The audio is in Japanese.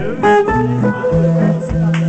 なるほど。